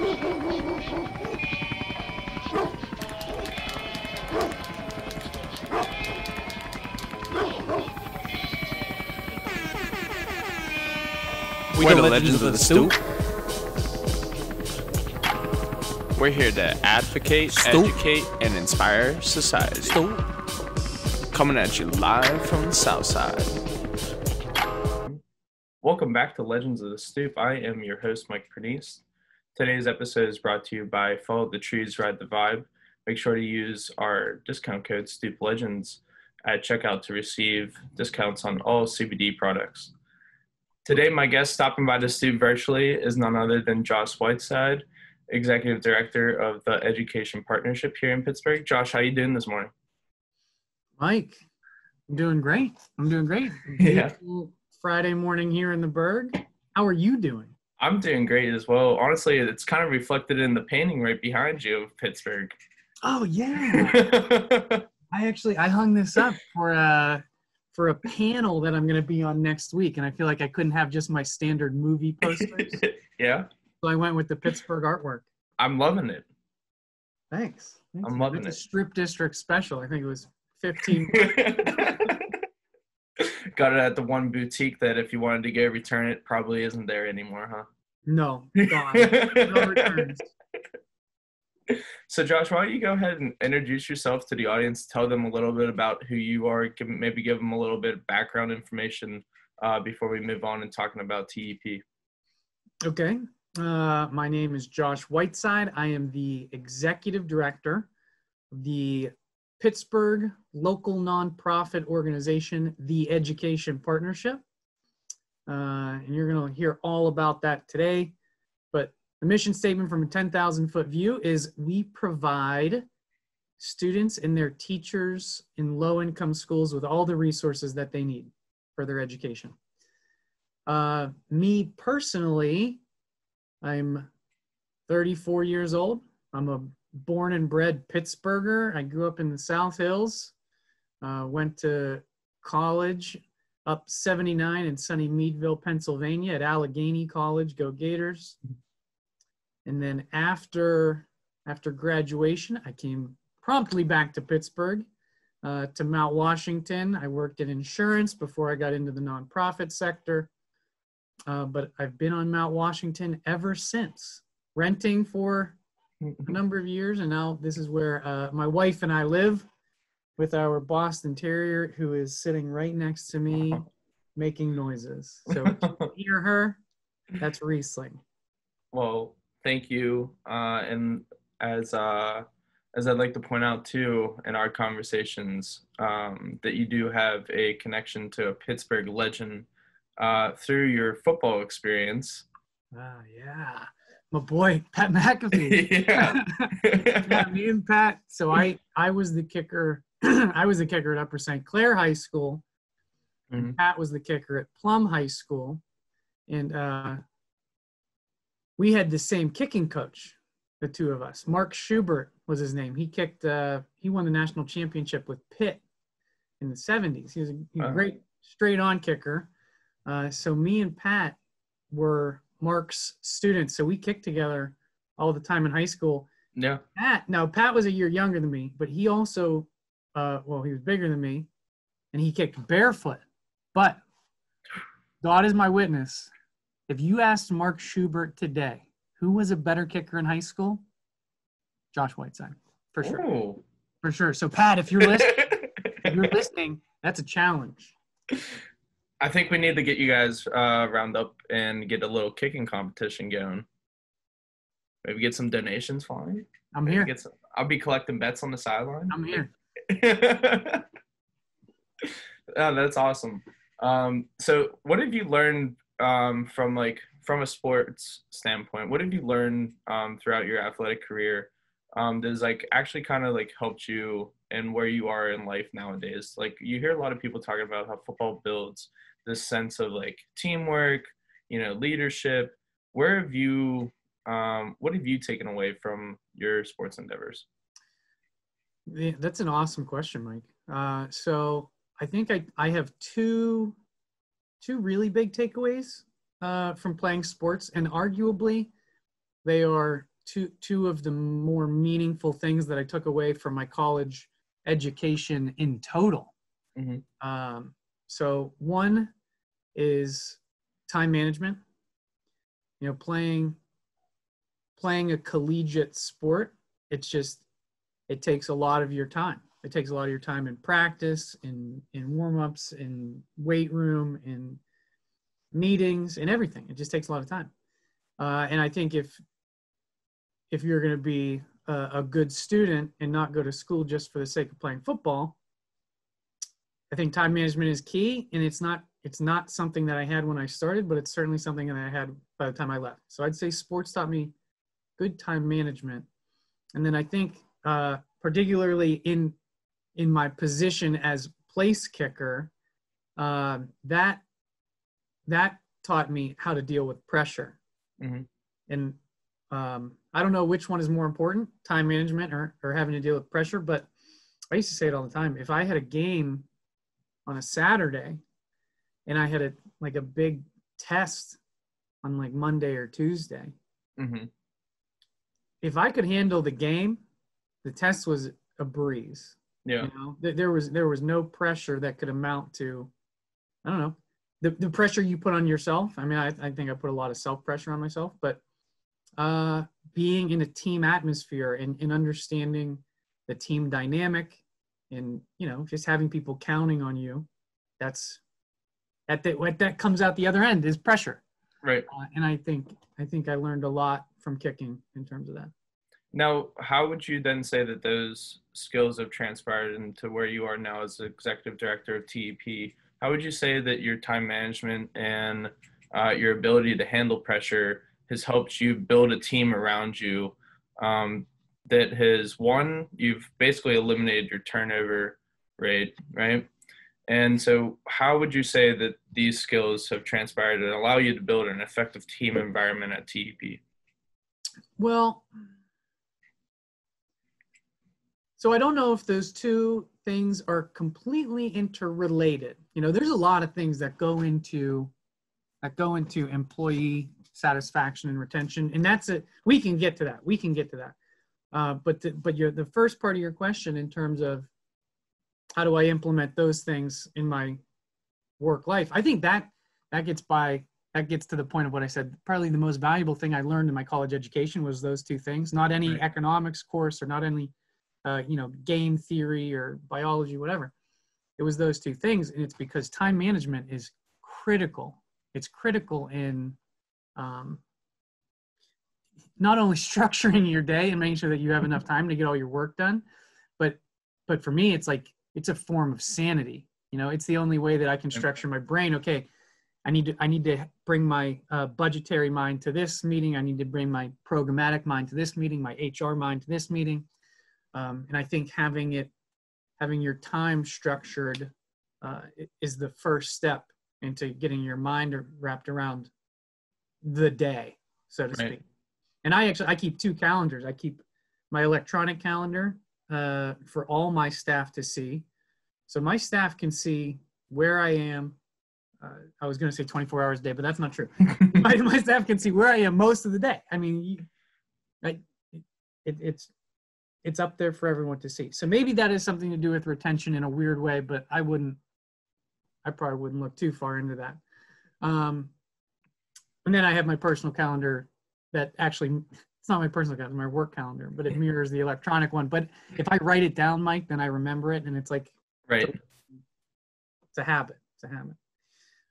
We We're the the legends legends of of the the stoop. We're here to advocate, Stoop. educate, and inspire society. Coming at you live from the south side. Welcome back to Legends of the Stoop. I am your host, Mike Pernice. Today's episode is brought to you by Follow the Trees, Ride the Vibe. Make sure to use our discount code Stoop Legends at checkout to receive discounts on all CBD products. Today, my guest stopping by the Stoop virtually is none other than Josh Whiteside, Executive Director of the Education Partnership here in Pittsburgh. Josh, how you doing this morning? Mike, I'm doing great. I'm doing great. Yeah. Friday morning here in the Burgh. How are you doing? I'm doing great as well. Honestly, it's kind of reflected in the painting right behind you of Pittsburgh. Oh yeah. I actually I hung this up for a for a panel that I'm going to be on next week, and I feel like I couldn't have just my standard movie posters, yeah, so I went with the Pittsburgh artwork. I'm loving it. Thanks. Thanks. I'm loving it's it. a strip district special. I think it was 15. Got it at the one boutique that if you wanted to go return it, probably isn't there anymore, huh? no, gone. No returns. so, Josh, why don't you go ahead and introduce yourself to the audience? Tell them a little bit about who you are. Give, maybe give them a little bit of background information uh, before we move on and talking about TEP. Okay. Uh, my name is Josh Whiteside. I am the executive director of the Pittsburgh local nonprofit organization, the Education Partnership. Uh, and you're going to hear all about that today. But the mission statement from a 10,000 foot view is we provide students and their teachers in low income schools with all the resources that they need for their education. Uh, me personally, I'm 34 years old. I'm a born and bred Pittsburgher. I grew up in the South Hills, uh, went to college up 79 in sunny Meadville, Pennsylvania at Allegheny College. Go Gators. And then after after graduation, I came promptly back to Pittsburgh uh, to Mount Washington. I worked in insurance before I got into the nonprofit sector. Uh, but I've been on Mount Washington ever since, renting for a number of years, and now this is where uh, my wife and I live with our Boston Terrier, who is sitting right next to me, making noises. So if you hear her, that's Riesling. Well, thank you. Uh, and as uh, as I'd like to point out too in our conversations, um, that you do have a connection to a Pittsburgh legend uh, through your football experience. Ah, yeah, my boy Pat McAfee. yeah. yeah, me and Pat. So I I was the kicker. I was the kicker at Upper St. Clair High School. Mhm. Pat was the kicker at Plum High School, and uh, we had the same kicking coach. The two of us. Mark Schubert was his name. He kicked. Uh, he won the national championship with Pitt in the '70s. He was a, he was a great straight-on kicker. Uh, so me and Pat were Mark's students. So we kicked together all the time in high school. yeah. Pat, now Pat was a year younger than me, but he also, uh, well, he was bigger than me, and he kicked barefoot. But God is my witness. If you asked Mark Schubert today, who was a better kicker in high school? Josh Whiteside, for sure, Ooh. for sure. So Pat, if you're listening, if you're listening, that's a challenge. I think we need to get you guys uh, round up and get a little kicking competition going. Maybe get some donations flying. I'm Maybe here. Some, I'll be collecting bets on the sideline. I'm here. oh, that's awesome. Um, so, what have you learned um, from like from a sports standpoint? What have you learned um, throughout your athletic career? Um, does like actually kind of like helped you and where you are in life nowadays? Like you hear a lot of people talking about how football builds this sense of like teamwork, you know, leadership. Where have you? Um, what have you taken away from your sports endeavors? Yeah, that's an awesome question, Mike. Uh, so I think I, I have two two really big takeaways uh, from playing sports, and arguably they are two two of the more meaningful things that I took away from my college education in total. Mhm. Um, so one is time management. You know, playing playing a collegiate sport, it's just it takes a lot of your time. It takes a lot of your time in practice, in in warm-ups, in weight room, in meetings, and everything. It just takes a lot of time. Uh, and I think if if you're going to be a, a good student and not go to school just for the sake of playing football, I think time management is key. And it's not it's not something that I had when I started, but it's certainly something that I had by the time I left. So I'd say sports taught me good time management. And then I think uh, particularly in in my position as place kicker, uh, that that taught me how to deal with pressure. Mhm. And um, I don't know which one is more important, time management or, or having to deal with pressure, but I used to say it all the time. If I had a game on a Saturday and I had a like a big test on like Monday or Tuesday, hmm if I could handle the game, the test was a breeze. Yeah. You know, Th- there was there was no pressure that could amount to, I don't know, the the pressure you put on yourself. I mean, I, I think I put a lot of self pressure on myself, but uh, being in a team atmosphere and, and understanding the team dynamic, and you know, just having people counting on you, that's that that what that comes out the other end is pressure. Right. Uh, and I think I think I learned a lot from kicking in terms of that. Now, how would you then say that those skills have transpired into where you are now as executive director of TEP? How would you say that your time management and uh, your ability to handle pressure has helped you build a team around you um, that has one, you've basically eliminated your turnover rate, right? And so, how would you say that these skills have transpired and allow you to build an effective team environment at TEP? Well, so I don't know if those two things are completely interrelated. You know, there's a lot of things that go into that go into employee satisfaction and retention, and that's it. We can get to that. We can get to that. Uh, but but your the first part of your question in terms of how do I implement those things in my work life? I think that that gets by that gets to the point of what I said. Probably the most valuable thing I learned in my college education was those two things. Not any Right. economics course or not any, uh, you know, game theory or biology, whatever. It was those two things, and it's because time management is critical. It's critical in um, not only structuring your day and making sure that you have enough time to get all your work done, but but for me, it's like it's a form of sanity. You know, it's the only way that I can structure my brain. Okay, I need to I need to bring my uh, budgetary mind to this meeting. I need to bring my programmatic mind to this meeting. My HR mind to this meeting. Um, and I think having it, having your time structured, uh, is the first step into getting your mind wrapped around the day, so to Right. speak. And I actually I keep two calendars. I keep my electronic calendar uh, for all my staff to see, so my staff can see where I am. Uh, I was going to say 24 hours a day, but that's not true. my, my staff can see where I am most of the day. I mean, you, I, it, it's it's up there for everyone to see. So maybe that is something to do with retention in a weird way, but I wouldn't. I probably wouldn't look too far into that. Um, and then I have my personal calendar that actually it's not my personal calendar, my work calendar, but it mirrors the electronic one. But if I write it down, Mike, then I remember it, and it's like Right. it's a habit. It's a habit.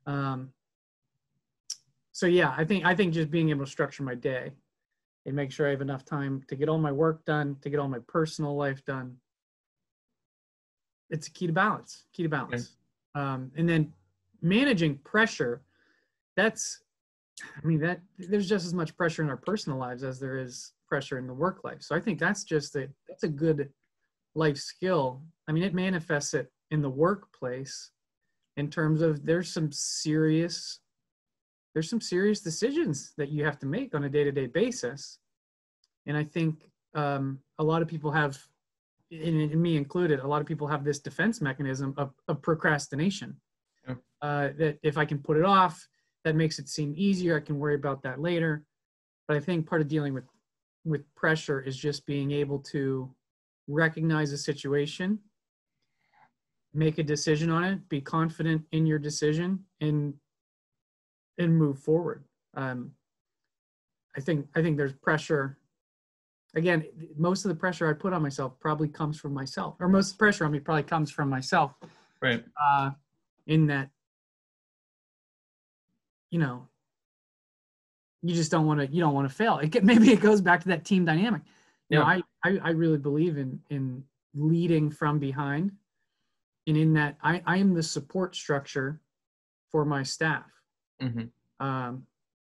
Um, so yeah, I think I think just being able to structure my day and make sure I have enough time to get all my work done, to get all my personal life done. It's a key to balance. Key to balance. Um, and then managing pressure. That's, I mean that there's just as much pressure in our personal lives as there is pressure in the work life. So I think that's just a that's a good life skill. I mean, it manifests it in the workplace in terms of there's some serious there's some serious decisions that you have to make on a day-to-day basis and i think um, a lot of people have and, me included a lot of people have this defense mechanism of, of procrastination Yeah. uh, that if i can put it off that makes it seem easier i can worry about that later but i think part of dealing with with pressure is just being able to recognize a situation, make a decision on it, be confident in your decision, and and move forward. Um, I think I think there's pressure. Again, most of the pressure I put on myself probably comes from myself, or most pressure on me probably comes from myself. Right. Uh, in that, you know, you just don't want to you don't want to fail. It, maybe it goes back to that team dynamic. You yeah. know, I, I I really believe in in leading from behind, and in that I I am the support structure for my staff. Mm-hmm. Um,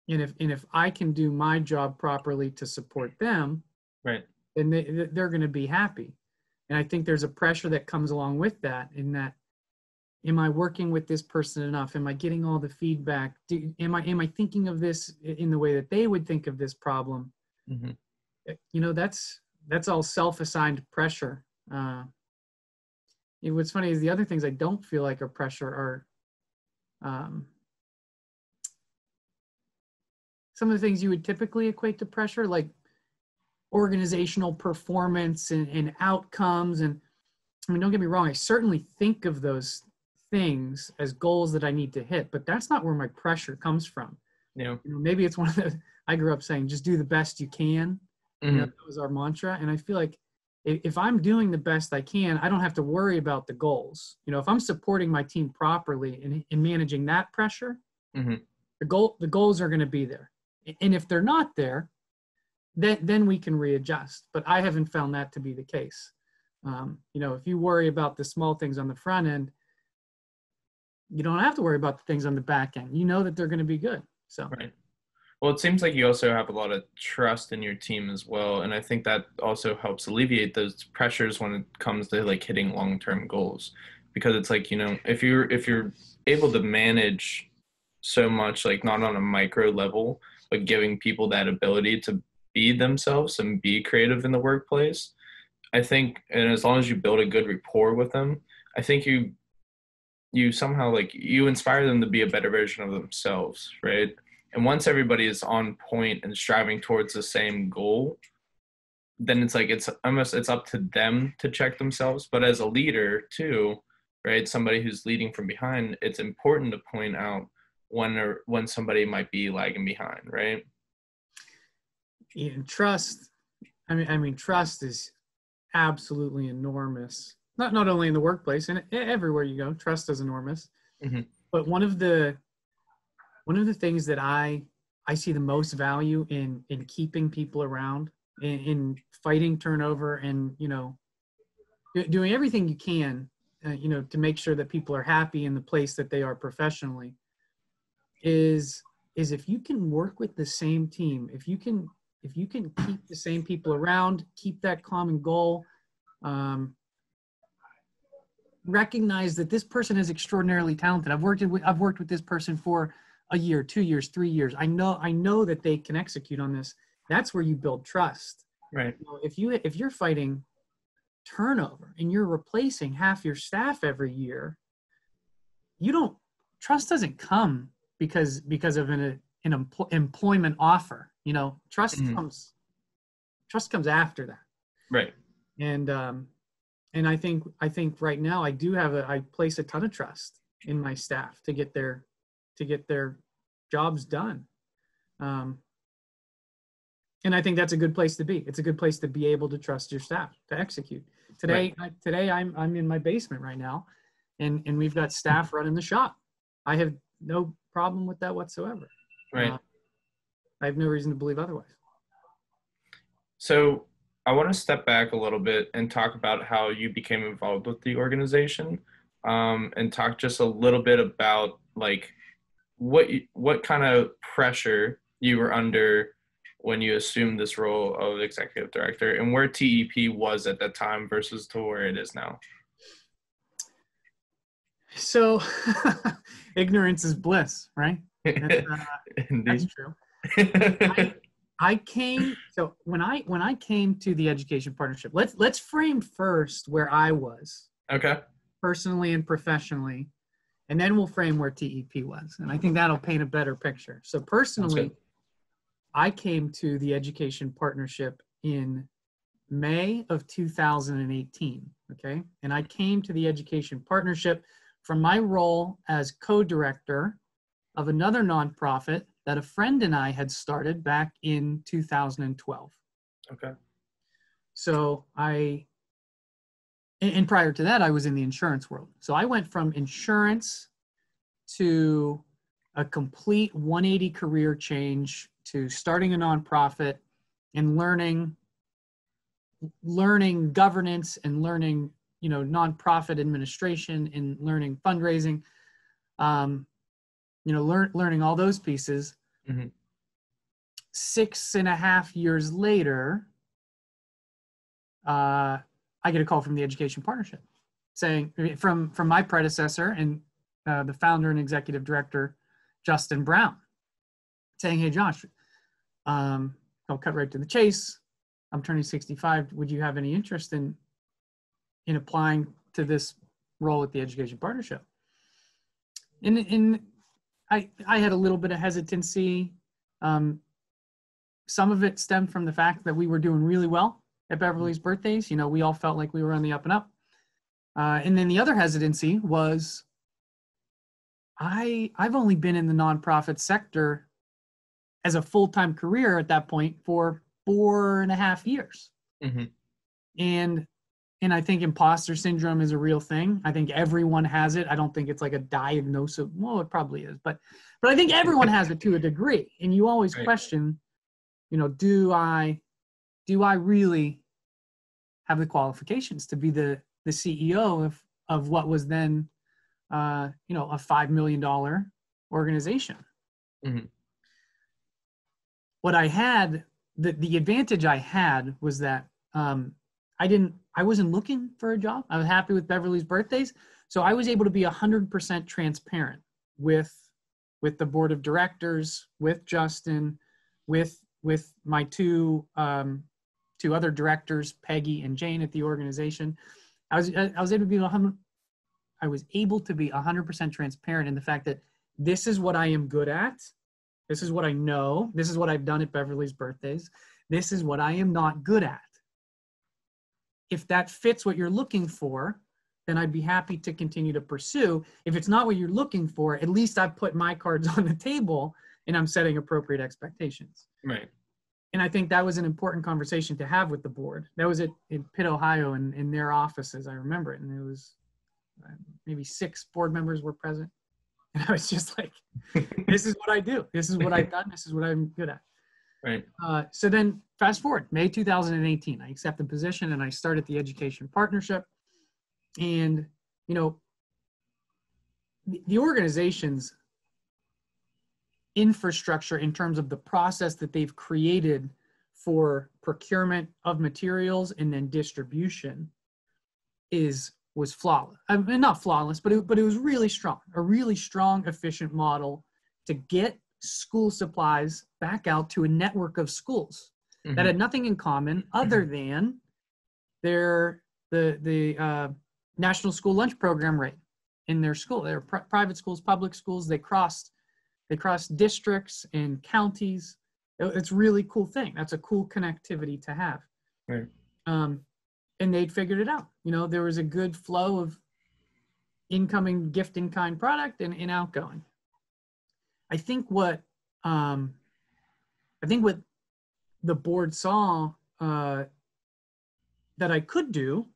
and if and if I can do my job properly to support them, right, then they they're going to be happy. And I think there's a pressure that comes along with that. In that, am I working with this person enough? Am I getting all the feedback? Do, am I am I thinking of this in the way that they would think of this problem? Mm-hmm. Eh, you know, that's that's all self-assigned pressure. Uh, what's funny is the other things I don't feel like are pressure are um, some of the things you would typically equate to pressure, like organizational performance and, and outcomes. And I mean, don't get me wrong, I certainly think of those things as goals that I need to hit, but that's not where my pressure comes from. Yeah. You know, maybe it's one of the, I grew up saying, just do the best you can. Mm-hmm. You know, that was our mantra. And I feel like if I'm doing the best I can, I don't have to worry about the goals. You know, if I'm supporting my team properly and, and managing that pressure, mm-hmm. the goal, the goals are going to be there. And if they're not there, then then we can readjust. But I haven't found that to be the case. Um, you know, if you worry about the small things on the front end, you don't have to worry about the things on the back end. You know that they're going to be good. So right. Well, it seems like you also have a lot of trust in your team as well, and I think that also helps alleviate those pressures when it comes to like hitting long-term goals, because it's like you know if you're if you're able to manage so much like not on a micro level, but giving people that ability to be themselves and be creative in the workplace. I think, and as long as you build a good rapport with them, I think you you somehow like you inspire them to be a better version of themselves, right? And once everybody is on point and striving towards the same goal, then it's like it's almost it's up to them to check themselves. But as a leader too, right? Somebody who's leading from behind, it's important to point out when or when somebody might be lagging behind, right? And trust, I mean, I mean, trust is absolutely enormous. Not not only in the workplace and everywhere you go, trust is enormous. Mm-hmm. But one of the one of the things that I I see the most value in in keeping people around, in, in fighting turnover, and you know, doing everything you can, uh, you know, to make sure that people are happy in the place that they are professionally is is if you can work with the same team if you can if you can keep the same people around keep that common goal um, recognize that this person is extraordinarily talented i've worked with i've worked with this person for a year two years three years i know i know that they can execute on this that's where you build trust right you know, if you if you're fighting turnover and you're replacing half your staff every year you don't trust doesn't come because because of an an empl- employment offer. You know, trust mm-hmm. comes trust comes after that. Right. And um, and I think I think right now I do have a I place a ton of trust in my staff to get their to get their jobs done. Um, and I think that's a good place to be. It's a good place to be able to trust your staff to execute. Today, right. I, today I'm I'm in my basement right now, and and we've got staff running the shop. I have no problem with that whatsoever. Right. Uh, I have no reason to believe otherwise. So I want to step back a little bit and talk about how you became involved with the organization, um, and talk just a little bit about like what you, what kind of pressure you were under when you assumed this role of executive director, and where TEP was at that time versus to where it is now. So, ignorance is bliss, right? That's, uh, that's true. I, I, came so when I when I came to the education partnership. Let's let's frame first where I was. Okay. Personally and professionally, and then we'll frame where TEP was, and I think that'll paint a better picture. So personally, I came to the Education Partnership in May of 2018. Okay. And I came to the Education Partnership from my role as co director of another nonprofit that a friend and I had started back in 2012. Okay. So I, and prior to that, I was in the insurance world. So I went from insurance to a complete 180 career change to starting a nonprofit and learning learning governance and learning you know nonprofit administration and learning fundraising um, you know learn, learning all those pieces mm-hmm. six and a half years later uh, i get a call from the education partnership saying from from my predecessor and uh, the founder and executive director justin brown saying hey josh um, i'll cut right to the chase. I'm turning 65 would you have any interest in in applying to this role at the education partnership? And, and I, I had a little bit of hesitancy. Um, some of it stemmed from the fact that we were doing really well at Beverly's birthdays. You know, we all felt like we were on the up and up. Uh, and then the other hesitancy was I I've only been in the nonprofit sector as a full time career at that point for four and a half years. Mm-hmm. And and I think imposter syndrome is a real thing. I think everyone has it. I don't think it's like a diagnosis. Well, it probably is, but but I think everyone has it to a degree. And you always right. question, you know, do I do I really have the qualifications to be the the CEO of of what was then uh, you know a five million dollar organization. Mm-hmm. What I had the the advantage I had was that um, I didn't I wasn't looking for a job. I was happy with Beverly's birthdays. So I was able to be 100% transparent with with the board of directors, with Justin, with with my two um, two other directors, Peggy and Jane at the organization. I was I was able to be 100 I was able to be 100% transparent in the fact that this is what I am good at. This is what I know. This is what I've done at Beverly's birthdays. This is what I am not good at if that fits what you're looking for, then I'd be happy to continue to pursue. If it's not what you're looking for, at least I've put my cards on the table and I'm setting appropriate expectations. Right. And I think that was an important conversation to have with the board. That was at in Pitt, Ohio, and in, in their offices. I remember it, and it was uh, maybe six board members were present, and I was just like, "This is what I do. This is what I've done. This is what I'm good at." Right. Uh, so then fast forward, May 2018, I accepted the position and I started the education partnership. And, you know, the, the organization's infrastructure in terms of the process that they've created for procurement of materials and then distribution is was flawless. I mean, not flawless, but it, but it was really strong, a really strong, efficient model to get school supplies back out to a network of schools mm-hmm. that had nothing in common other than their the the uh, national school lunch program rate in their school. They're pr- private schools, public schools. They crossed they crossed districts and counties. It's a really cool thing. That's a cool connectivity to have. Right. Um, and they'd figured it out. You know, there was a good flow of incoming gift in kind product and, and outgoing. I think what um, I think what the board saw uh, that I could do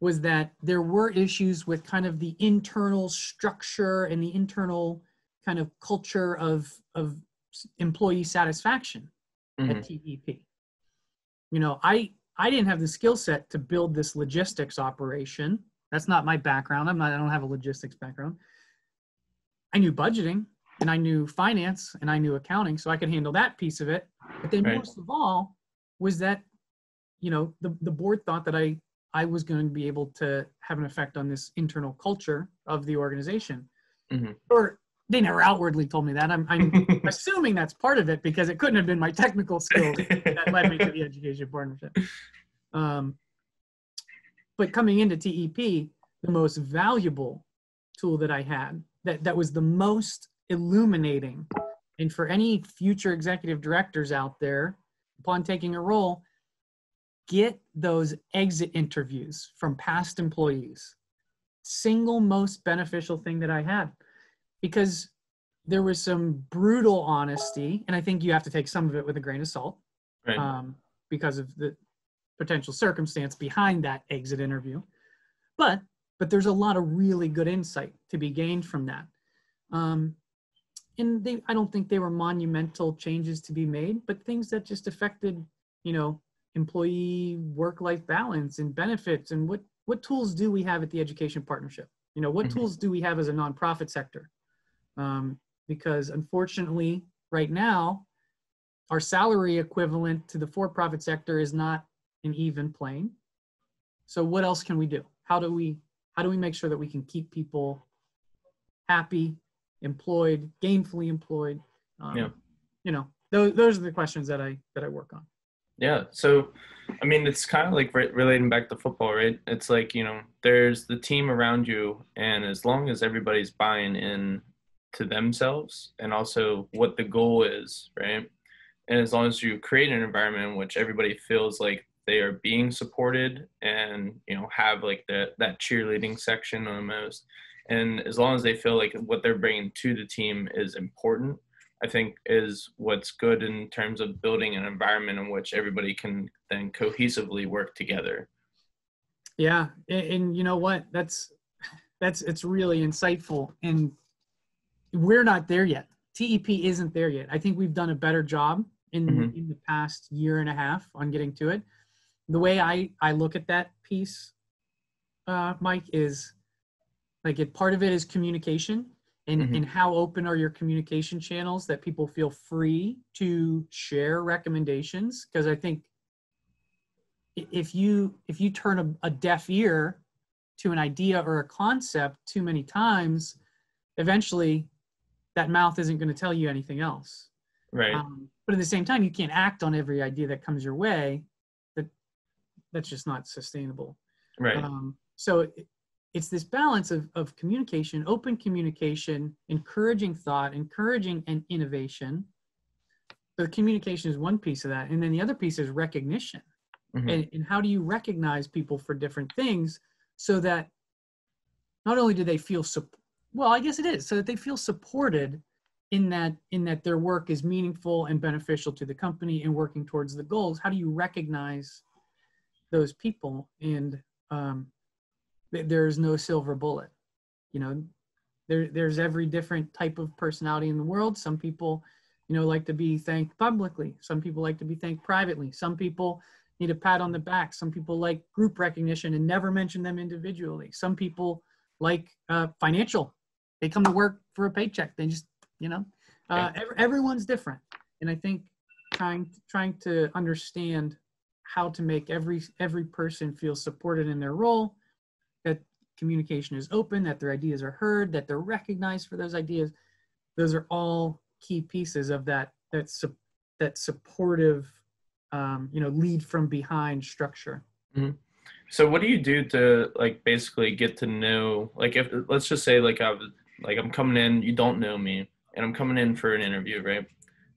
was that there were issues with kind of the internal structure and the internal kind of culture of of employee satisfaction mm-hmm. at TEP. You know, I I didn't have the skill set to build this logistics operation. That's not my background. I'm not I don't have a logistics background. I knew budgeting and I knew finance and I knew accounting, so I could handle that piece of it. But then right. most of all was that, you know, the, the board thought that I I was going to be able to have an effect on this internal culture of the organization. Mm-hmm. Or they never outwardly told me that. I'm, I'm assuming that's part of it because it couldn't have been my technical skills that led me to the education partnership. Um, but coming into TEP, the most valuable tool that I had that, that was the most illuminating And for any future executive directors out there, upon taking a role, get those exit interviews from past employees. Single most beneficial thing that I had because there was some brutal honesty, and I think you have to take some of it with a grain of salt Right. um, because of the potential circumstance behind that exit interview. But but there's a lot of really good insight to be gained from that. Um, and they, I don't think they were monumental changes to be made, but things that just affected, you know, employee work-life balance and benefits and what what tools do we have at the education partnership? You know, what Mhm. tools do we have as a nonprofit sector? Um, because unfortunately, right now, our salary equivalent to the for-profit sector is not an even plane. So what else can we do? How do we how do we make sure that we can keep people happy, employed, gainfully employed? Um, Yeah. You know, those those are the questions that I that I work on. Yeah. So, I mean, it's kind of like re- relating back to football, right? It's like, you know, there's the team around you, and as long as everybody's buying in to themselves and also what the goal is, right? And as long as you create an environment in which everybody feels like they are being supported and, you know, have like that that cheerleading section almost, and as long as they feel like what they're bringing to the team is important, I think is what's good in terms of building an environment in which everybody can then cohesively work together. Yeah, and, and you know what? That's that's it's really insightful, and we're not there yet. TEP isn't there yet. I think we've done a better job in Mhm. in the past year and a half on getting to it. The way I I look at that piece, uh, Mike, is like it. Part of it is communication, and Mhm. and how open are your communication channels that people feel free to share recommendations. Because I think if you if you turn a, a deaf ear to an idea or a concept too many times eventually that mouth isn't going to tell you anything else Right. um, but at the same time you can't act on every idea that comes your way that that's just not sustainable right. um, so it, it's this balance of, of communication open communication encouraging thought encouraging and innovation. But communication is one piece of that and then the other piece is recognition. Mhm. and, and how do you recognize people for different things so that not only do they feel sup- well i guess it is so that they feel supported in that in that their work is meaningful and beneficial to the company and working towards the goals. How do you recognize those people? And um, th- there's no silver bullet you know there, there's every different type of personality in the world some people you know like to be thanked publicly some people like to be thanked privately some people need a pat on the back. Some people like group recognition and never mention them individually. Some people like uh, financial. They come to work for a paycheck. They just, you know, uh, ev- everyone's different. And I think trying trying to understand how to make every every person feel supported in their role, that communication is open, that their ideas are heard, that they're recognized for those ideas. Those are all key pieces of that that su- that supportive um, you know, lead from behind structure. So what do you do to like basically get to know like if let's just say like I was like I'm coming in, you don't know me, and I'm coming in for an interview, right?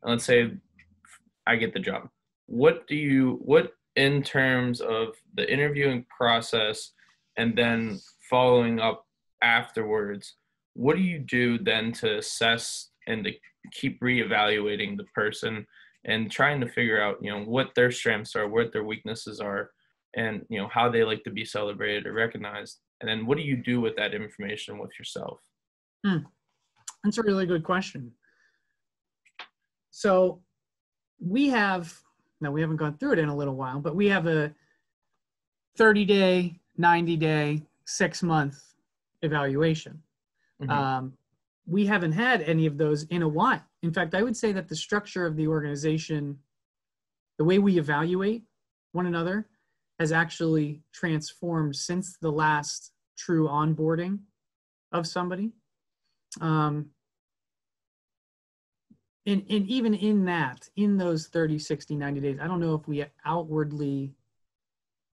And let's say I get the job. What do you what in terms of the interviewing process and then following up afterwards, what do you do then to assess and to keep reevaluating the person and trying to figure out, you know, what their strengths are, what their weaknesses are, and you know how they like to be celebrated or recognized? And then what do you do with that information with yourself? Hmm. That's a really good question. So we have, now we haven't gone through it in a little while, but we have a 30 day, 90 day, six month evaluation. Mhm. Um, we haven't had any of those in a while. In fact, I would say that the structure of the organization, the way we evaluate one another, has actually transformed since the last true onboarding of somebody. Um, and, and even in that, in those 30, 60, 90 days, I don't know if we outwardly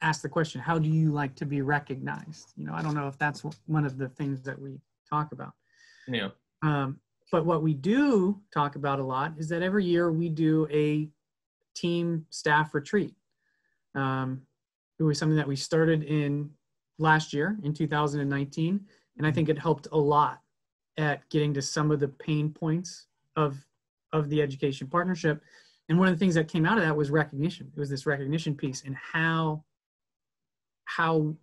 ask the question, how do you like to be recognized? You know, I don't know if that's one of the things that we talk about. yeah Um, but what we do talk about a lot is that every year we do a team staff retreat. Um, it was something that we started in last year in 2019, and I think it helped a lot at getting to some of the pain points of of the education partnership. And one of the things that came out of that was recognition. It was this recognition piece and how how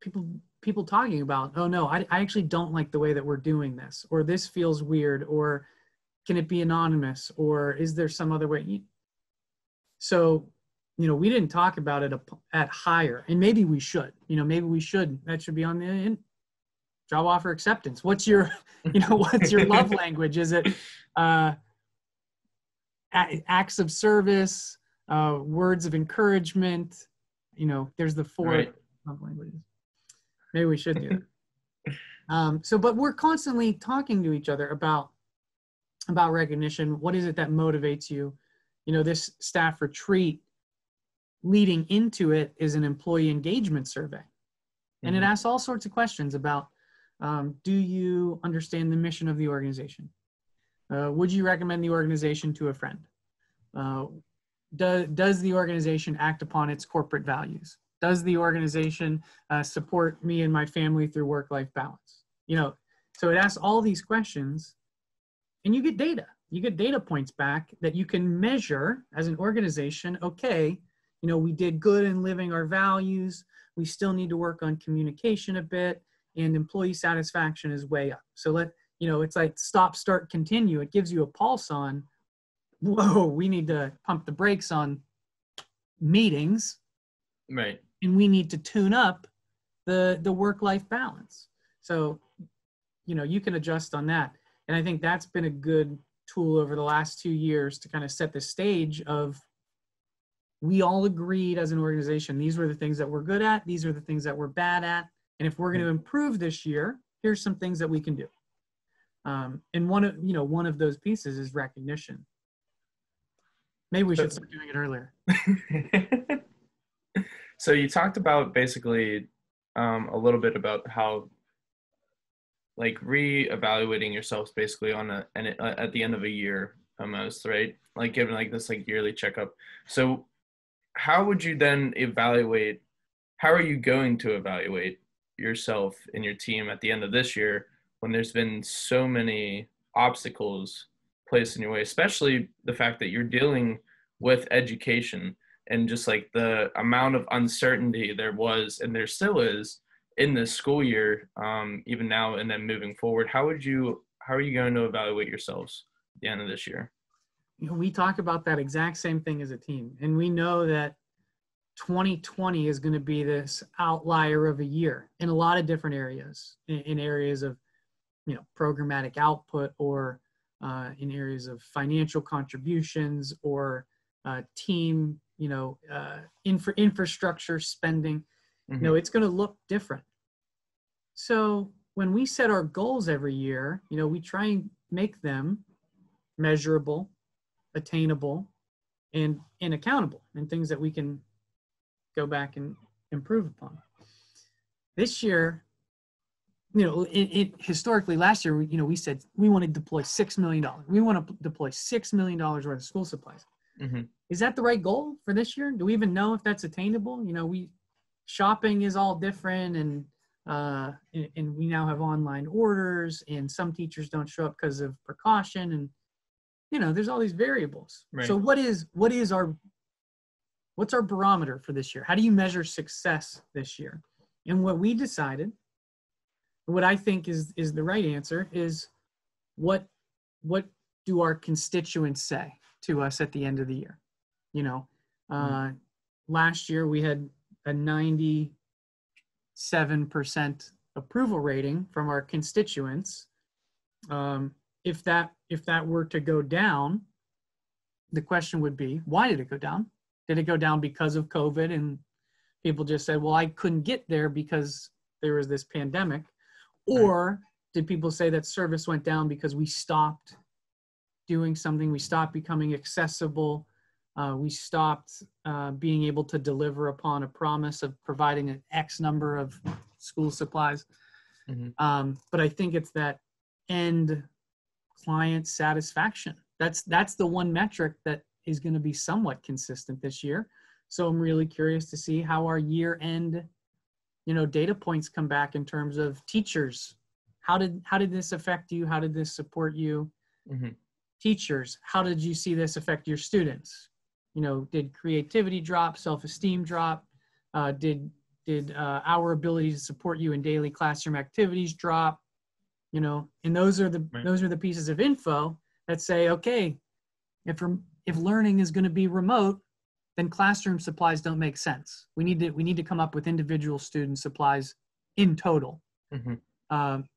people people talking about, oh no, I, I actually don't like the way that we're doing this, or this feels weird, or can it be anonymous, or is there some other way? So, you know, we didn't talk about it at higher and maybe we should. You know, maybe we should. That should be on the job offer acceptance. What's your, you know, what's your love language? Is it uh, acts of service, uh, words of encouragement? You know, there's the four right. love languages. Maybe we should do it. um, so, but we're constantly talking to each other about about recognition. What is it that motivates you? You know, this staff retreat leading into it is an employee engagement survey, and mm-hmm. it asks all sorts of questions about um, do you understand the mission of the organization? Uh, would you recommend the organization to a friend? Uh, do, does the organization act upon its corporate values? does the organization uh, support me and my family through work-life balance? You know so it asks all these questions and you get data. You get data points back that you can measure as an organization okay you know we did good in living our values. We still need to work on communication a bit and employee satisfaction is way up. So let you know it's like stop start continue. It gives you a pulse on whoa we need to pump the brakes on meetings. Right. And we need to tune up the the work life balance. So you know you can adjust on that. And i think that's been a good tool over the last two years to kind of set the stage of we all agreed as an organization these were the things that we're good at these are the things that we're bad at. And if we're going to improve this year here's some things that we can do. Um, and one of you know one of those pieces is recognition maybe we should start doing it earlier. So you talked about basically um, a little bit about how like re-evaluating yourselves basically on a and at the end of a year almost right? Like giving like this like yearly checkup. So how would you then evaluate how are you going to evaluate yourself and your team at the end of this year when there's been so many obstacles placed in your way especially the fact that you're dealing with education and just like the amount of uncertainty there was and there still is in this school year um, even now and then moving forward. How would you how are you going to evaluate yourselves at the end of this year? You know, we talk about that exact same thing as a team and we know that 2020 is going to be this outlier of a year in a lot of different areas in, in areas of you know programmatic output or uh, in areas of financial contributions or uh, team you know uh, infra- infrastructure spending mm-hmm. you know it's going to look different so when we set our goals every year you know we try and make them measurable attainable and and accountable and things that we can go back and improve upon this year you know it, it historically last year you know we said we want to deploy six million dollars we want to deploy six million dollars worth of school supplies mm-hmm is that the right goal for this year? Do we even know if that's attainable? You know, we shopping is all different and uh, and, and we now have online orders and some teachers don't show up because of precaution and you know there's all these variables right. so what is what is our what's our barometer for this year how do you measure success this year and what we decided what i think is is the right answer is what what do our constituents say to us at the end of the year you know mm. uh, mm. last year we had a 97% approval rating from our constituents um, if that if that were to go down the question would be why did it go down did it go down because of covid and people just said well i couldn't get there because there was this pandemic or right. did people say that service went down because we stopped doing something we stopped becoming accessible uh, we stopped uh, being able to deliver upon a promise of providing an X number of school supplies. Mm-hmm. Um, but I think it's that end client satisfaction. That's that's the one metric that is going to be somewhat consistent this year. So I'm really curious to see how our year end, you know, data points come back in terms of teachers. How did how did this affect you? How did this support you? Mm-hmm. Teachers, how did you see this affect your students? You know, did creativity drop, self-esteem drop? Uh, did did uh, our ability to support you in daily classroom activities drop? You know, and those are the Right. those are the pieces of info that say, okay, if if learning is going to be remote, then classroom supplies don't make sense. We need to we need to come up with individual student supplies in total. Mhm. Um,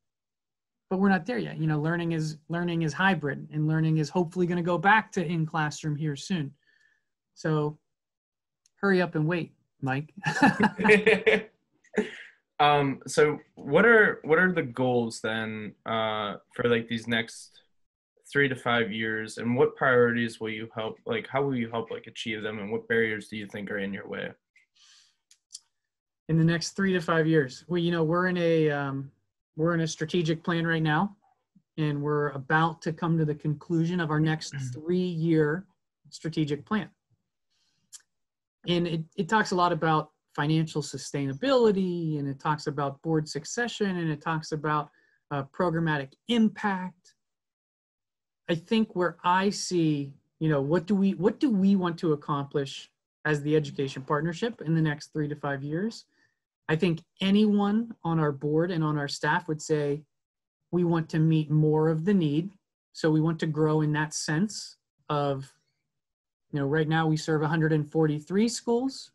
but we're not there yet. You know, learning is learning is hybrid, and learning is hopefully going to go back to in classroom here soon. So, hurry up and wait, Mike. um so what are what are the goals then uh for like these next three to five years and what priorities will you help like how will you help like achieve them and what barriers do you think are in your way in the next three to five years. Well, you know, we're in a um, we're in a strategic plan right now, and we're about to come to the conclusion of our next three-year strategic plan. And it, it talks a lot about financial sustainability, and it talks about board succession, and it talks about uh, programmatic impact. I think where I see, you know, what do we what do we want to accomplish as the education partnership in the next three to five years? I think anyone on our board and on our staff would say we want to meet more of the need. So we want to grow in that sense of, you know, right now we serve 143 schools.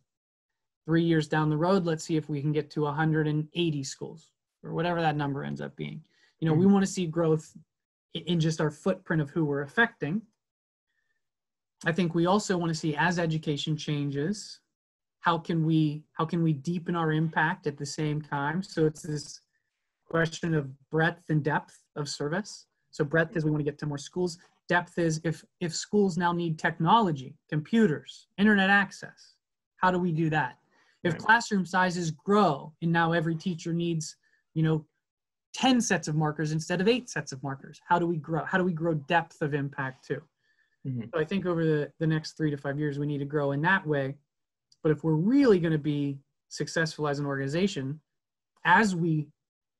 Three years down the road, let's see if we can get to 180 schools or whatever that number ends up being. You know, we mm-hmm. want to see growth in just our footprint of who we're affecting. I think we also want to see as education changes, how can we how can we deepen our impact at the same time? So it's this question of breadth and depth of service. So breadth is we want to get to more schools. Depth is if if schools now need technology, computers, internet access, how do we do that? If classroom sizes grow and now every teacher needs, you know, 10 sets of markers instead of eight sets of markers, how do we grow? How do we grow depth of impact too? Mhm. So I think over the, the next three to five years, we need to grow in that way. But if we're really going to be successful as an organization, as we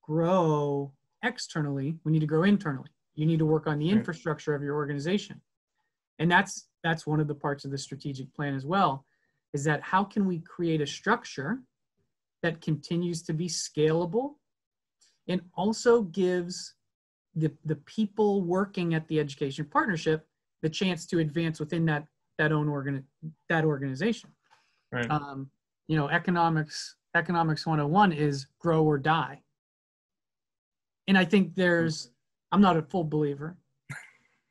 grow externally, we need to grow internally. You need to work on the infrastructure of your organization. And that's that's one of the parts of the strategic plan as well, is that how can we create a structure that continues to be scalable and also gives the, the people working at the education partnership the chance to advance within that that own organ that organization. Right. Um, you know, economics economics 101 is grow or die. And I think there's I'm not a full believer,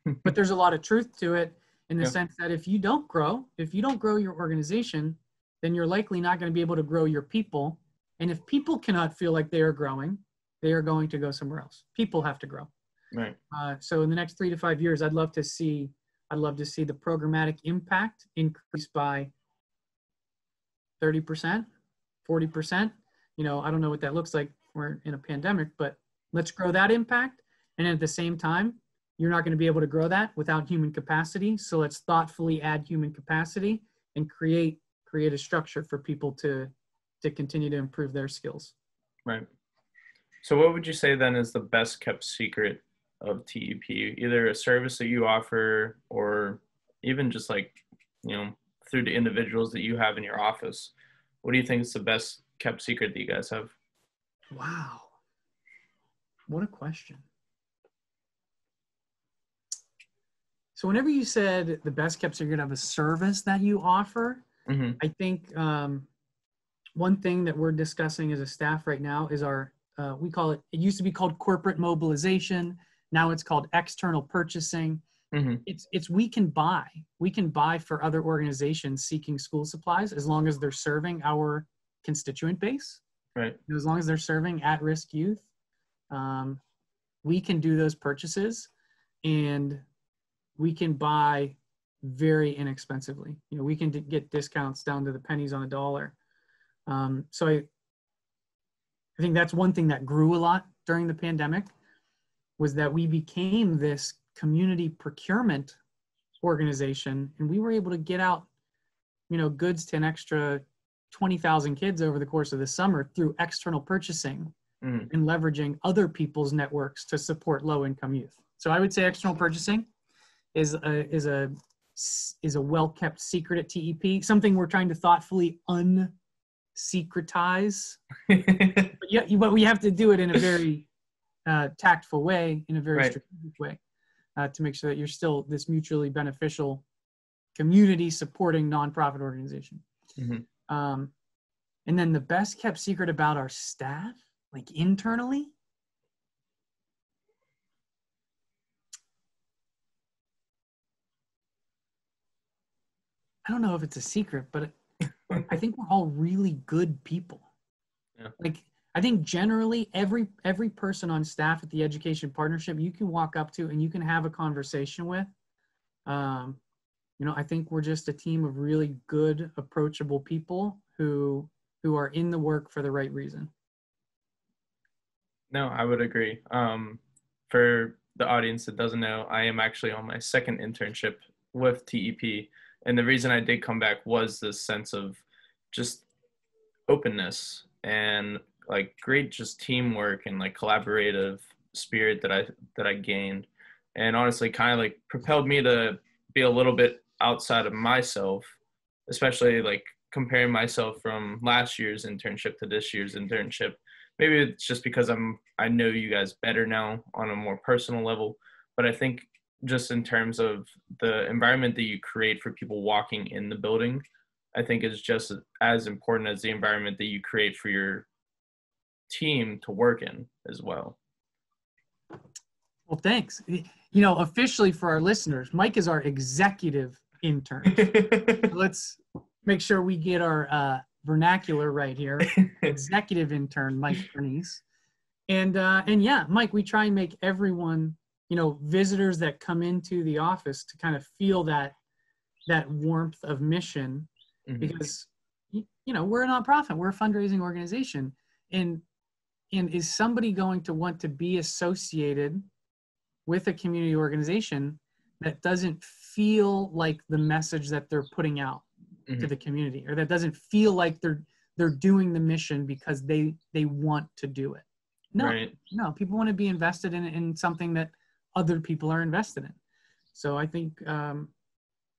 but there's a lot of truth to it in the Yeah. sense that if you don't grow, if you don't grow your organization, then you're likely not going to be able to grow your people. And if people cannot feel like they are growing, they are going to go somewhere else. People have to grow. right Uh, so in the next three to five years, I'd love to see, I'd love to see the programmatic impact increase by 30%, 40%. You know, I don't know what that looks like. We're in a pandemic, but let's grow that impact. And at the same time, you're not going to be able to grow that without human capacity. So let's thoughtfully add human capacity and create create a structure for people to to continue to improve their skills. right so what would you say then is the best kept secret of tep either a service that you offer or even just like you know through the individuals that you have in your office what do you think is the best kept secret that you guys have Wow. What a question. So whenever you said the best kept secret of a service that you offer, hmm I think um, one thing that we're discussing as a staff right now is our, uh, we call it, it used to be called corporate mobilization. Now it's called external purchasing. hmm It's, it's, we can buy, we can buy for other organizations seeking school supplies as long as they're serving our constituent base. Right. As long as they're serving at-risk youth um, we can do those purchases and we can buy very inexpensively. You know we can d- get discounts down to the pennies on a dollar. Um, so I, I think that's one thing that grew a lot during the pandemic was that we became this community procurement organization, and we were able to get out, you know, goods to an extra 20,000 kids over the course of the summer through external purchasing Mhm. and leveraging other people's networks to support low income youth. So I would say external purchasing is a, is a is a well kept secret at TEP, something we're trying to thoughtfully unsecretize. But yeah, you- but we have to do it in a very uh, tactful way, in a very Right. strategic way, uh, to make sure that you're still this mutually beneficial community supporting nonprofit organization. Mhm. Um, and then the best kept secret about our staff, like internally, I don't know if it's a secret, but I think we're all really good people. Yeah. Like I think generally every every person on staff at the education partnership you can walk up to and you can have a conversation with. Um, you know, I think we're just a team of really good, approachable people who who are in the work for the right reason. No, I would agree. Um, for the audience that doesn't know, I am actually on my second internship with TEP. And the reason I did come back was this sense of just openness and like great just teamwork and like collaborative spirit that I that I gained. And honestly kind of like propelled me to be a little bit outside of myself, especially like comparing myself from last year's internship to this year's internship maybe it's just because I'm I know you guys better now on a more personal level, but I think just in terms of the environment that you create for people walking in the building, I think is just as important as the environment that you create for your team to work in as well. Well, thanks. You know, officially for our listeners, Mike is our executive intern. Let's make sure we get our uh, vernacular right here. executive intern Mike Bernice. And uh, and yeah, Mike, we try and make everyone, you know, visitors that come into the office to kind of feel that that warmth of mission Mhm. because you know we're a nonprofit, we're a fundraising organization, and and is somebody going to want to be associated with a community organization that doesn't feel like the message that they're putting out to Mhm. the community or that doesn't feel like they're they're doing the mission because they they want to do it no Right. no people want to be invested in in something that other people are invested in so i think um,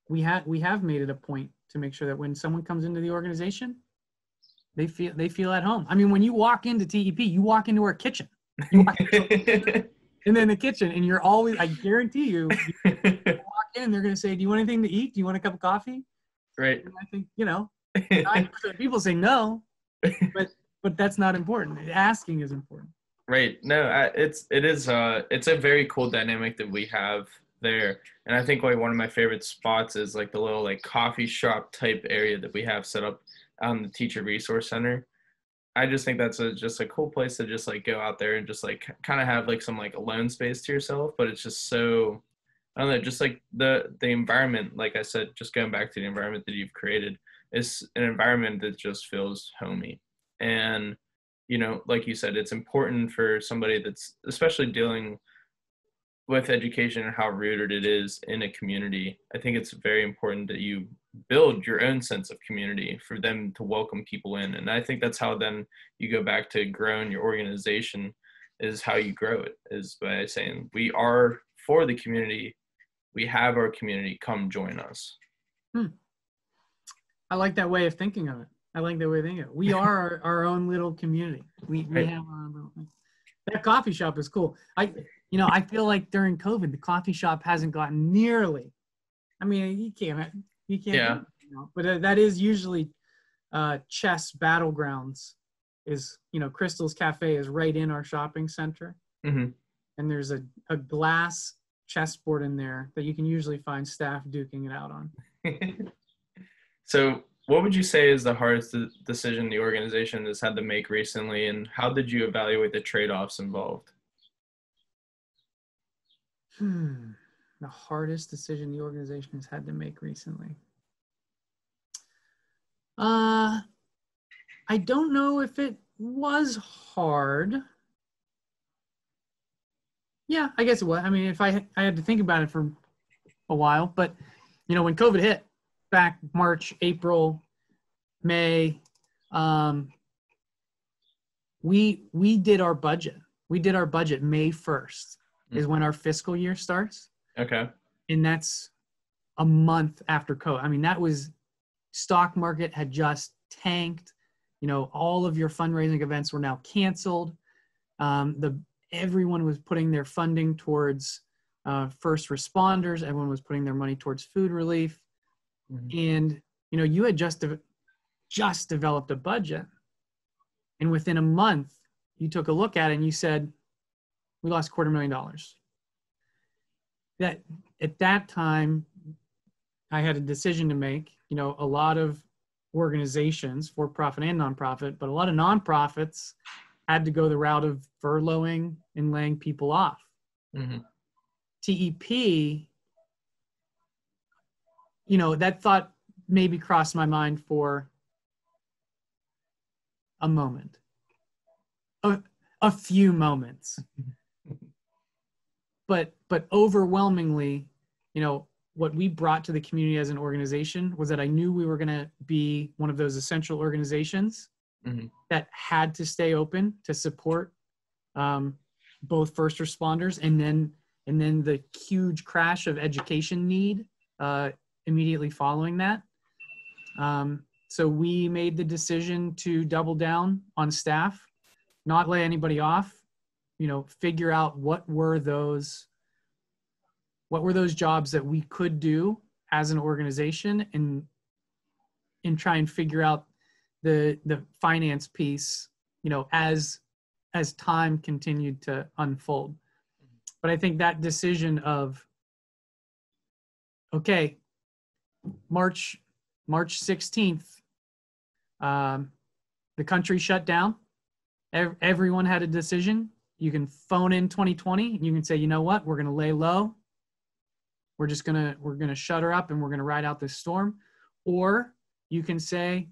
we have we have made it a point to make sure that when someone comes into the organization they feel they feel at home i mean when you walk into tep you walk into our kitchen walk and then the kitchen and you're always i guarantee you you walk in and they're going to say do you want anything to eat do you want a cup of coffee right. and i think you know people say no, but but that's not important. Asking is important. Right. No, I, it's it is uh it's a very cool dynamic that we have there, and I think like one of my favorite spots is like the little like coffee shop type area that we have set up on the teacher resource center. I just think that's a just a cool place to just like go out there and just like kind of have like some like alone space to yourself, but it's just so I don't know, just like the the environment, like I said, just going back to the environment that you've created is an environment that just feels homey. And you know, like you said, it's important for somebody that's especially dealing with education and how rooted it is in a community. I think it's very important that you build your own sense of community for them to welcome people in. And I think that's how then you go back to growing your organization is how you grow it is by saying we are for the community. We have our community. Come join us. Hmm. I like that way of thinking of it. I like that way of thinking. Of it. We are our, our own little community. We we Right. have our own little thing. That coffee shop is cool. I you know I feel like during COVID the coffee shop hasn't gotten nearly. I mean you can't you can't. Yeah. But uh, that is usually uh, chess battlegrounds. Is you know Crystal's Cafe is right in our shopping center. hmm and there's a, a glass chessboard in there that you can usually find staff duking it out on. so, what would you say is the hardest decision the organization has had to make recently, and how did you evaluate the trade-offs involved? Hmm. The hardest decision the organization has had to make recently. Uh, I don't know if it was hard. Yeah, I guess it was. I mean, if I I had to think about it for a while, but you know, when COVID hit back March, April, May, um, we we did our budget. We did our budget May 1st is when our fiscal year starts, Okay. and that's a month after COVID. I mean, that was stock market had just tanked. You know, all of your fundraising events were now canceled. Um, the everyone was putting their funding towards uh, first responders. Everyone was putting their money towards food relief, Mhm. and you know, you had just de- just developed a budget, and within a month, you took a look at it and you said, "We lost quarter million dollars." That at that time, I had a decision to make. You know, a lot of organizations, for profit and nonprofit, but a lot of nonprofits had to go the route of furloughing and laying people off. Mhm. TEP, you know, that thought maybe crossed my mind for a moment, a, a few moments. But but overwhelmingly, you know, what we brought to the community as an organization was that I knew we were going to be one of those essential organizations Mhm. that had to stay open to support um, both first responders and then and then the huge crash of education need uh, immediately following that. Um, so we made the decision to double down on staff, not lay anybody off. You know, figure out what were those what were those jobs that we could do as an organization and and try and figure out the the finance piece you know as as time continued to unfold. But i think that decision of okay march march 16th um, the country shut down. Everyone had a decision you can phone in 2020 and you can say you know what? We're going to lay low. We're just going to we're going to shut her up and we're going to ride out this storm. Or you can say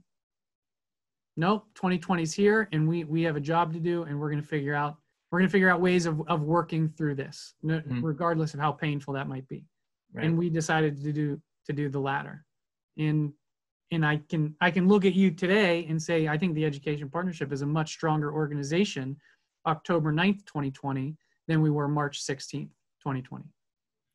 nope 2020 is here and we we have a job to do and we're going to figure out we're going to figure out ways of, of working through this no, Mhm. regardless of how painful that might be. Right. and we decided to do to do the latter. And and i can i can look at you today and say i think the education partnership is a much stronger organization october 9th 2020 than we were march 16th 2020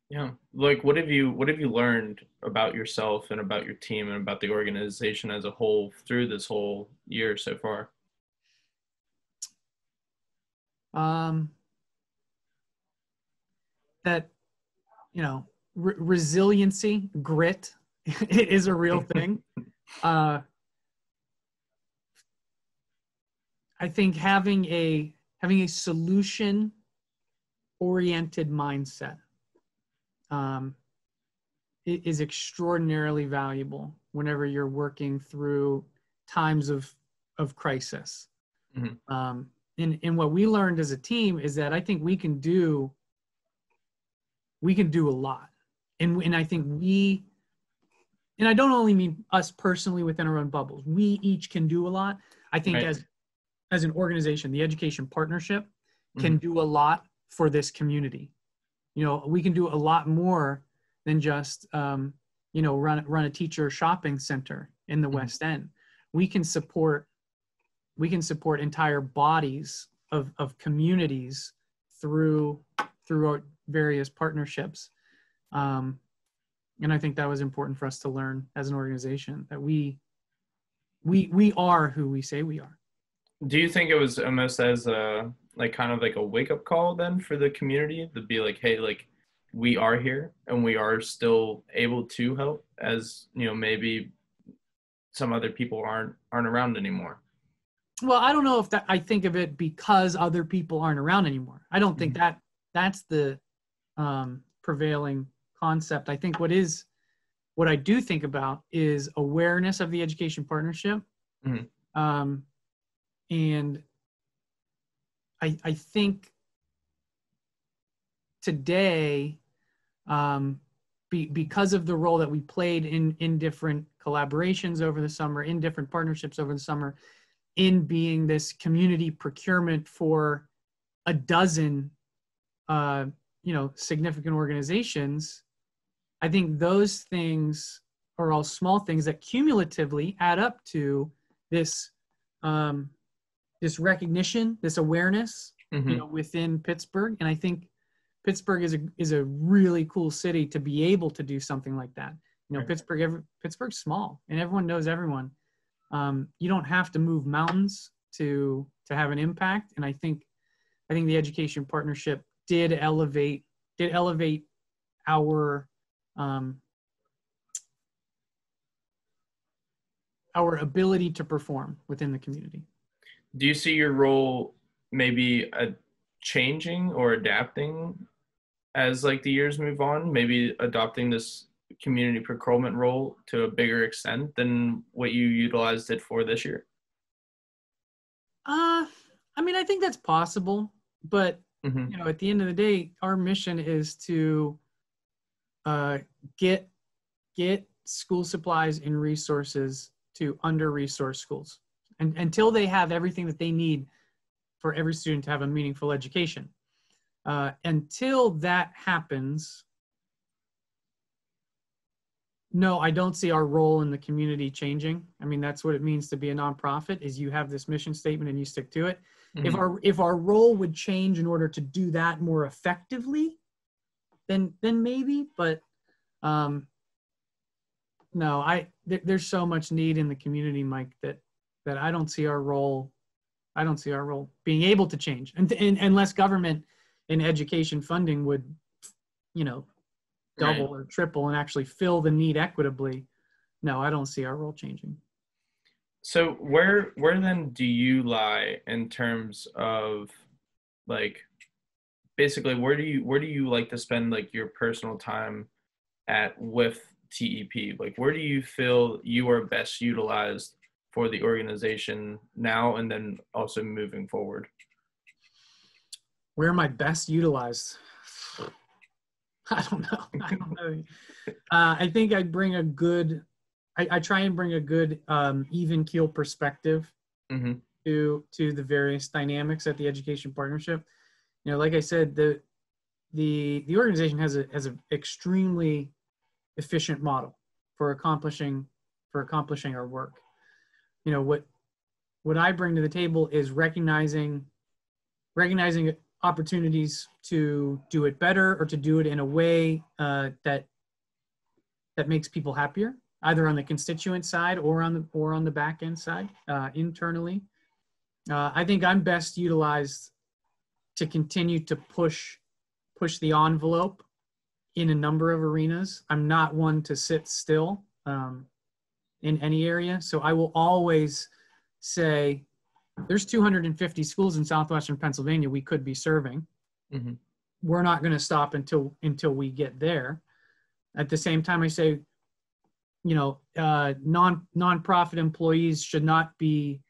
Yeah. Like what have you what have you learned about yourself and about your team and about the organization as a whole through this whole year so far? um, that you know re- resiliency grit is a real thing uh, i think having a having a solution oriented mindset um, is extraordinarily valuable whenever you're working through times of of crisis Mhm. um, and and what we learned as a team is that I think we can do we can do a lot, and and I think we and I don't only mean us personally within our own bubbles. We each can do a lot. I think Right. as as an organization, the education partnership can do a lot for this community. You know, we can do a lot more than just um, you know run run a teacher shopping center in the Mhm. West End. We can support we can support entire bodies of, of communities through through our various partnerships um, and i think that was important for us to learn as an organization that we we we are who we say we are Do you think it was almost as a like kind of like a wake up call then for the community to be like, hey, like we are here and we are still able to help as you know maybe some other people aren't aren't around anymore. well i don't know if that i think of it because other people aren't around anymore i don't think that that's the um, prevailing concept i think what is what i do think about is awareness of the education partnership Mhm. um, and I, I think today um, be, because of the role that we played in in different collaborations over the summer in different partnerships over the summer in being this community procurement for a dozen uh, you know, significant organizations, I think those things are all small things that cumulatively add up to this um, this recognition, this awareness, Mhm. you know, within Pittsburgh. And I think Pittsburgh is a is a really cool city to be able to do something like that. You know, Right. Pittsburgh, every, Pittsburgh's small, and everyone knows everyone. Um, you don't have to move mountains to to have an impact. And I think I think the education partnership did elevate did elevate our um, our ability to perform within the community. Do you see your role maybe uh, changing or adapting as like the years move on? Maybe adopting this community procurement role to a bigger extent than what you utilized it for this year? Uh, I mean, I think that's possible, but hmm you know, at the end of the day, our mission is to uh, get get school supplies and resources to under-resourced schools, and until they have everything that they need for every student to have a meaningful education. Uh, until that happens, no, I don't see our role in the community changing. I mean, that's what it means to be a nonprofit: is you have this mission statement and you stick to it if Mhm. our if our role would change in order to do that more effectively then then maybe but um no i there, there's so much need in the community mike that that i don't see our role i don't see our role being able to change. And, and unless government and education funding would you know double or triple and actually fill the need equitably. No i don't see our role changing. So where where then do you lie in terms of like basically where do you where do you like to spend like your personal time at with TEP? Like where do you feel you are best utilized for the organization now and then also moving forward? where am I best utilized? I don't know. I don't know. Uh, I think I bring a good. I, I try and bring a good um, even keel perspective hmm to to the various dynamics at the education partnership. You know, like I said, the the the organization has a has an extremely efficient model for accomplishing for accomplishing our work. You know what what I bring to the table is recognizing recognizing opportunities to do it better or to do it in a way uh, that that makes people happier, either on the constituent side or on the or on the back end side uh, internally. Uh, I think I'm best utilized to continue to push push the envelope in a number of arenas. I'm not one to sit still um, in any area, so I will always say there's 250 schools in southwestern Pennsylvania we could be serving. Mhm. We're not going to stop until until we get there. At the same time, I say, you know, uh, non nonprofit employees should not be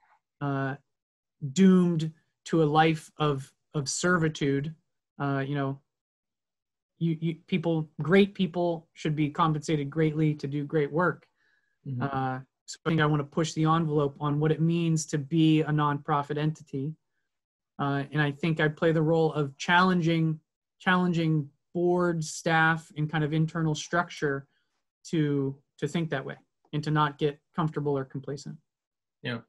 uh, doomed to a life of of servitude. Uh, you know, you, you people, great people should be compensated greatly to do great work. Mhm. Uh, so I think I want to push the envelope on what it means to be a nonprofit entity. Uh, and I think I play the role of challenging, challenging board staff and kind of internal structure to to think that way and to not get comfortable or complacent. Yeah.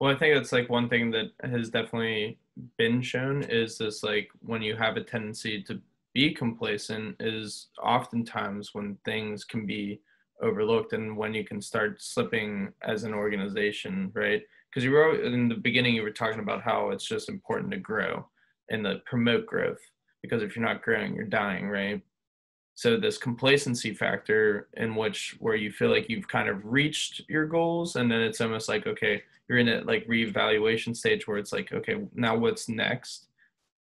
Well, I think that's like one thing that has definitely been shown is this like when you have a tendency to be complacent is oftentimes when things can be overlooked and when you can start slipping as an organization, right? Because you were in the beginning, you were talking about how it's just important to grow and to promote growth because if you're not growing, you're dying, right? So this complacency factor in which where you feel like you've kind of reached your goals and then it's almost like okay you're in a like reevaluation stage where it's like okay now what's next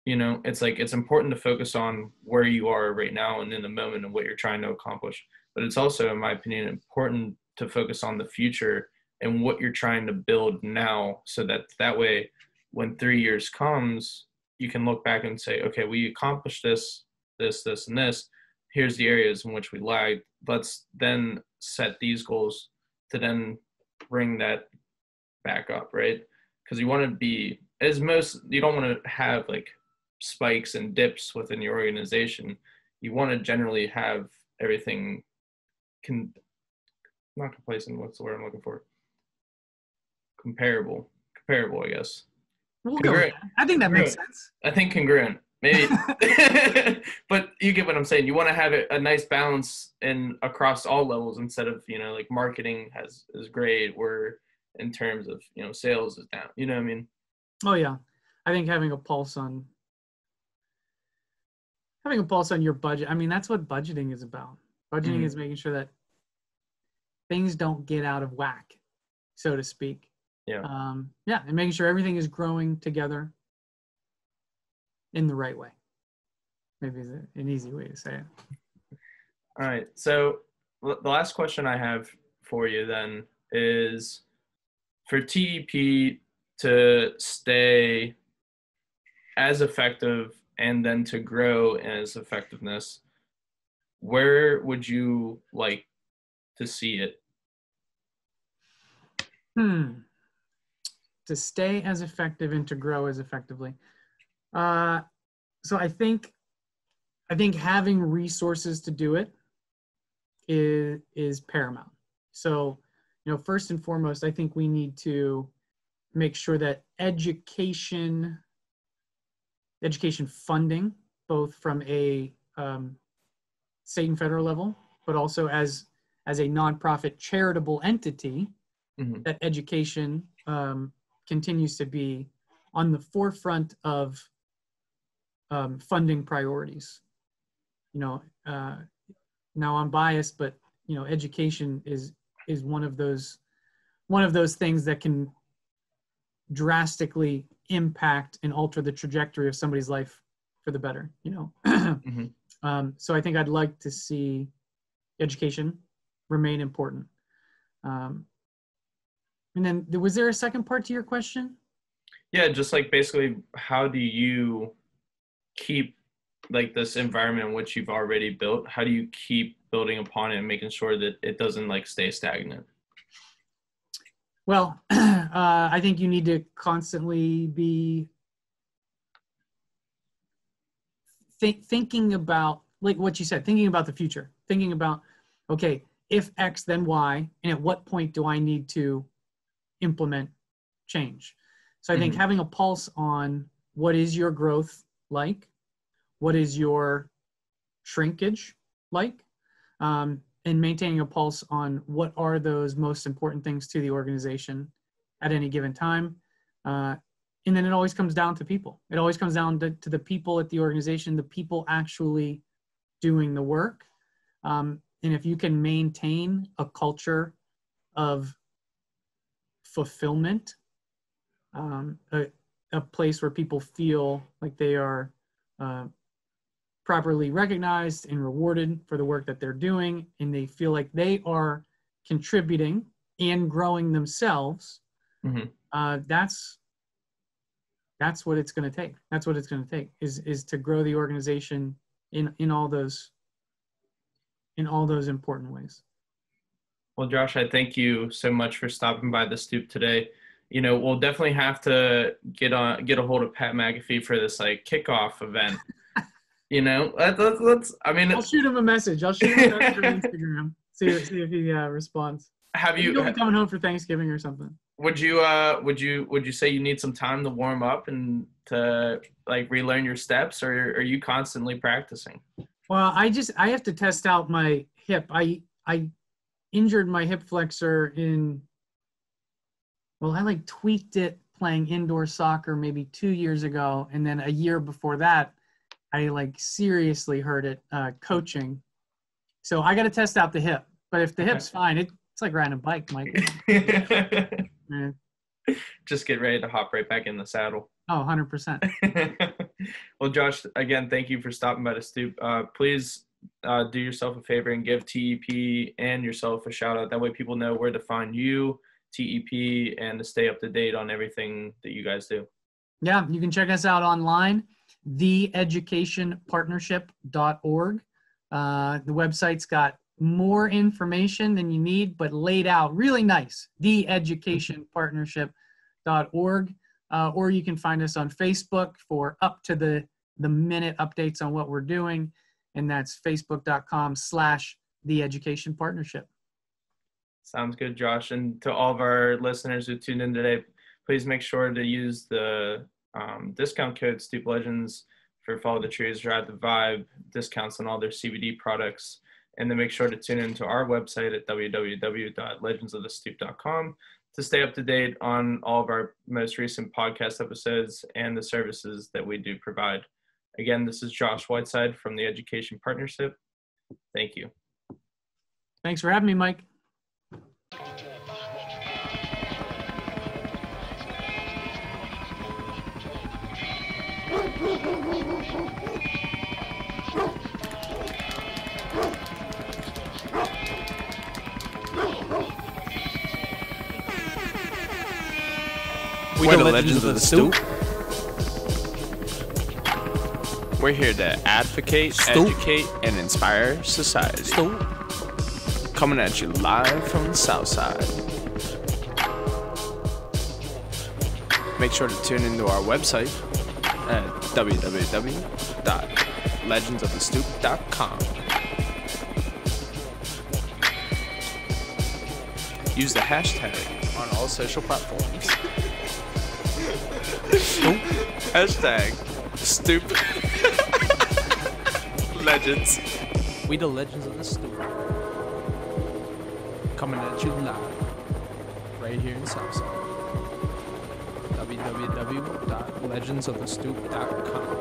you know it's like it's important to focus on where you are right now and in the moment and what you're trying to accomplish but it's also in my opinion important to focus on the future and what you're trying to build now so that that way when three years comes you can look back and say okay we accomplished this this this and this. Here's the areas in which we lagged let's then set these goals to then bring that back up right? Because you want to be as most you don't want to have like spikes and dips within your organization, you want to generally have everything can not complacent. What's the word I'm looking for? Comparable, comparable, I guess. We'll Congruent. I think that makes sense. I think congruent, maybe. but you get what I'm saying. You want to have a nice balance in across all levels instead of you know like marketing has is great, where in terms of you know sales is down. You know what I mean? Oh yeah, I think having a pulse on having a pulse on your budget. I mean, that's what budgeting is about. Budgeting Mhm. is making sure that things don't get out of whack, so to speak. Yeah. Um, yeah, and making sure everything is growing together in the right way. Maybe is an easy way to say it. All right. So l- the last question I have for you then is for TEP to stay as effective and then to grow in its effectiveness, where would you like to see it? Hmm. To stay as effective and to grow as effectively. Uh, so I think, I think having resources to do it is is paramount. So, you know, first and foremost, I think we need to make sure that education, education funding, both from a um, state and federal level, but also as as a nonprofit charitable entity, Mhm. that education um, continues to be on the forefront of um, funding priorities. You know, uh, now I'm biased, but you know, education is is one of those one of those things that can drastically impact and alter the trajectory of somebody's life for the better. You know, Mhm. Um, so I think I'd like to see education remain important. Um, and then was there a second part to your question? Yeah, just like basically, how do you keep like this environment in which you've already built? How do you keep building upon it and making sure that it doesn't like stay stagnant? Well, uh, I think you need to constantly be think, thinking about, like what you said, thinking about the future, thinking about, okay, if X, then Y, and at what point do I need to implement change? So I think Mhm. having a pulse on what is your growth like, what is your shrinkage like, um, and maintaining a pulse on what are those most important things to the organization at any given time. Uh, and then it always comes down to people. It always comes down to, to the people at the organization, the people actually doing the work. Um, and if you can maintain a culture of fulfillment, um, a, a place where people feel like they are uh, properly recognized and rewarded for the work that they're doing, and they feel like they are contributing and growing themselves, Mhm. uh, that's that's what it's going to take. That's what it's going to take is is to grow the organization in in all those in all those important ways. Well, Josh, I thank you so much for stopping by the stoop today. You know, we'll definitely have to get on get a hold of Pat McAfee for this like kickoff event. you know, let, let, let's. I mean, I'll shoot him a message. I'll shoot him a message on Instagram. See see if he uh, responds. have You you? will be coming home for Thanksgiving or something. Would you? Uh, would you? Would you say you need some time to warm up and to like relearn your steps, or are you constantly practicing? Well, I just I have to test out my hip. I I injured my hip flexor in well, I like tweaked it playing indoor soccer maybe 2 years ago and then a year before that I like seriously hurt it uh coaching. So I got to test out the hip. But if the Okay. hip's fine, it, it's like riding a bike, Mike. Just get ready to hop right back in the saddle. Oh, 100%. well, Josh, again, thank you for stopping by the stoop. Uh, please uh, do yourself a favor and give TEP and yourself a shout out. That way, people know where to find you, TEP, and to stay up to date on everything that you guys do. Yeah, you can check us out online, theeducationpartnership.org. Uh, the website's got more information than you need, but laid out really nice. Theeducationpartnership.org. Uh, or you can find us on Facebook for Up to the the minute updates on what we're doing. And that's facebook.com slash the education partnership. Sounds good, Josh. And to all of our listeners who tuned in today, please make sure to use the um, discount code Stoop Legends for Follow the Trees, Ride the Vibe, discounts on all their CBD products. And then make sure to tune into our website at www.legendsofthestoop.com to stay up to date on all of our most recent podcast episodes and the services that we do provide. Again, this is Josh Whiteside from the Education Partnership. Thank you. Thanks for having me, Mike. We're the Legends of the Stoop. We're here to advocate, Stoop. educate, and inspire society. Stoop. Coming at you live from the South Side. Make sure to tune into our website at www.legendsofthestoop.com. Use the hashtag on all social platforms. Hashtag stupid legends. We the legends of the stoop. Coming at you live. Right here in Southside. www.legendsofthestoop.com.